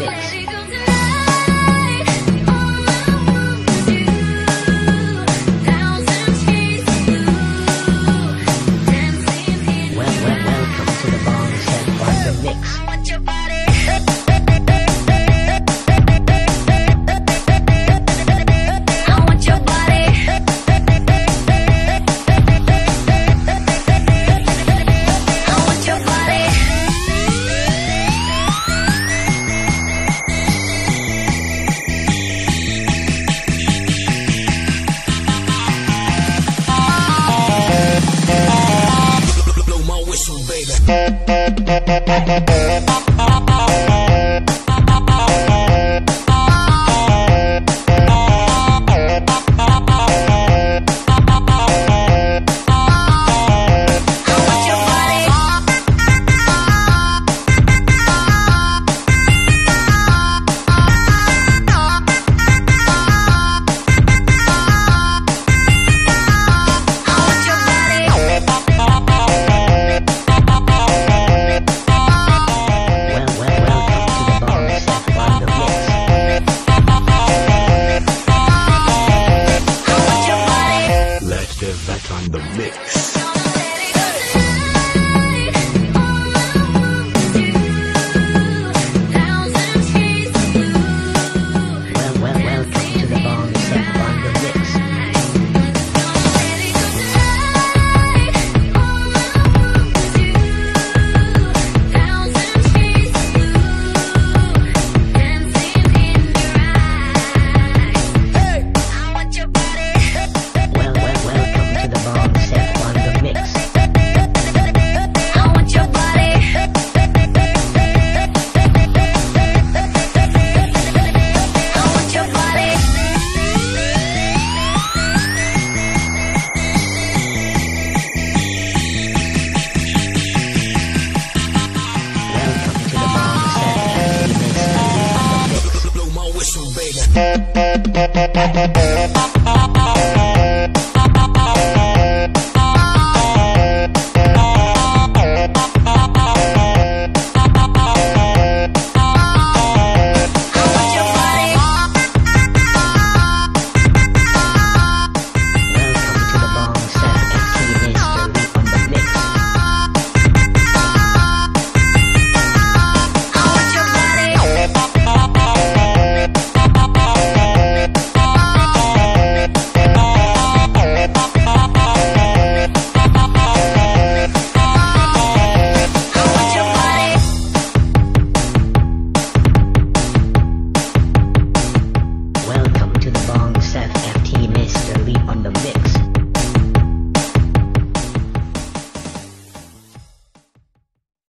mix. Thank you. On the set on